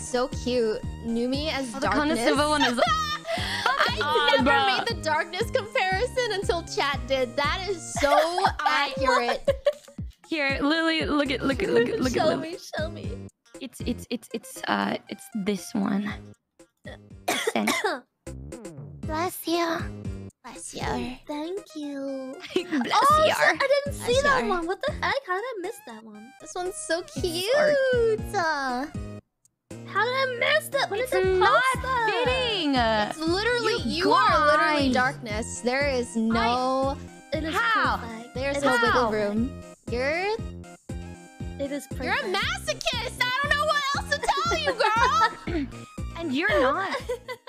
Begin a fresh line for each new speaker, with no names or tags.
so cute. Numi as
Oh, the
darkness.
Konosuba one is.
I never
bruh.
made the darkness comparison until chat did. That is so accurate.
Here, Lily, look at look at look at look
show
at Lily.
me, show me.
It's it's it's it's uh it's this one. Bless you. Bless you.
Thank you.
Bless
Oh,
you.
I didn't see
Bless
that
you.
one. What the heck? How did I miss that one?
This one's so cute.
I miss that? When
It's
is
not fitting.
It's literally
You
you, are literally darkness. There is no
It is
How?
perfect.
there's no wiggle room. You're
It is perfect.
you're a masochist. I don't know what else to tell you, girl.
and you're not.